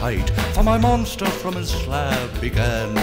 sight, for my monster from his slab began to